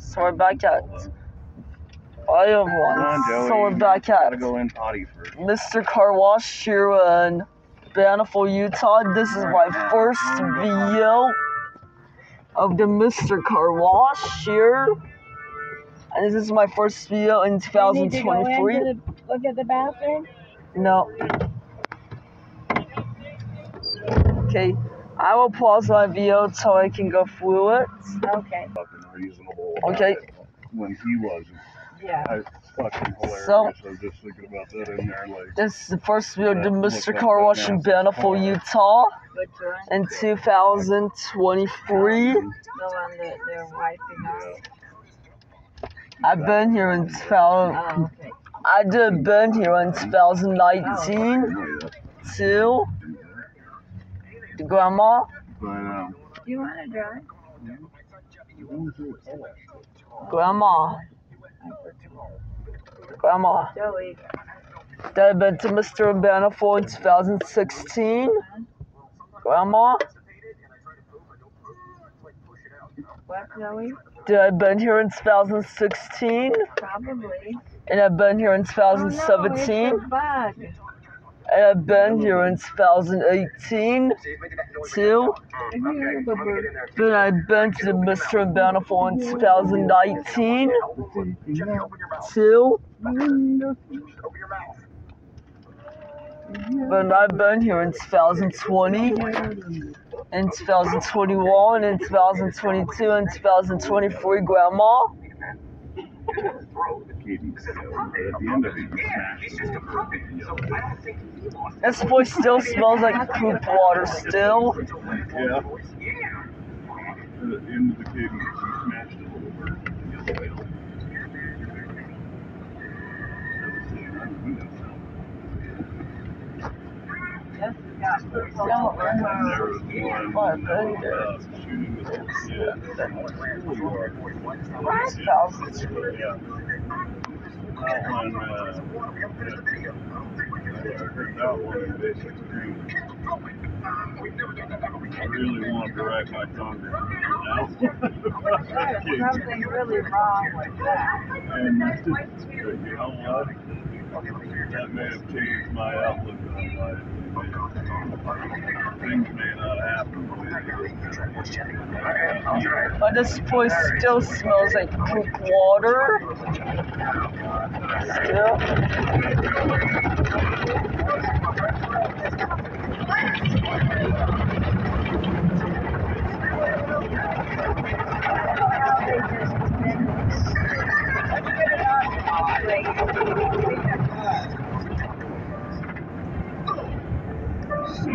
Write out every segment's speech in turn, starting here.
So we're back at I have Come on, one. Joey. So we're back at Gotta go in potty first. Mr. Car Wash here in Baniful, Utah. This is my first video of the Mr. Car Wash here. And this is my first video in You need to go in 2023. to the- Look at the bathroom. No. Okay, I will pause my video so I can go through it. Okay. Fucking reasonable. Okay. When he wasn't. Yeah. I, it's fucking hilarious. So- I was just thinking about that in there. Like, This is the first video of the Mr. look Car like Wash that in massive Baniful, car. Utah in 2023. The one that they're wiping off. I've been here in 2000. Oh, okay. I did been here in 2019 too. The grandma. but, um, Do you want to drive? Grandma. Grandma. Joey. Did I been to Mr. Baniful in 2016? Grandma. What, Joey? Did I been here in 2016? Probably. And I've been here in Oh, no, And I've been here in 2018 too. Here's the bird. Then I've been to the Mr. Bountiful in 2019 too. But I've been here in 2020, in 2021, in 2022, and 2023, Grandma. But at the end of it. This boy still smells like poop water still. Yeah. At the end of the smashed it. Yeah. I heard that one in basic scream. I really want to direct my tongue now. Something really wrong with that. But you know what? That may have changed my outlook on life. Things may not happen. But this place still smells like poop water. Still.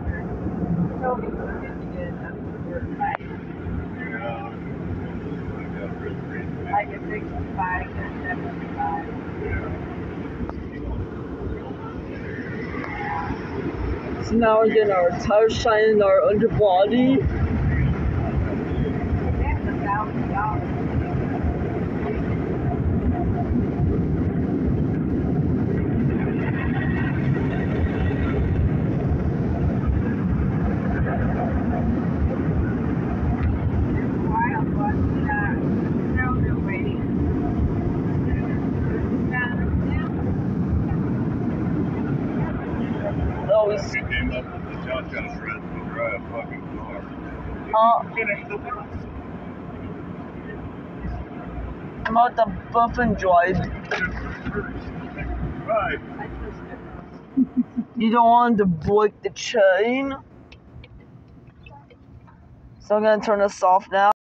just wondered. Joey was gonna get a short bike, like a sixty-five or seventy-five. So now we're getting our tires shining our underbody. That's a thousand dollars. Always, We came up with the shotgun thread to dry a fucking car. uh, Finish the work. I'm out the buff and drive. Right. You don't want to break the chain. So I'm gonna turn this off now.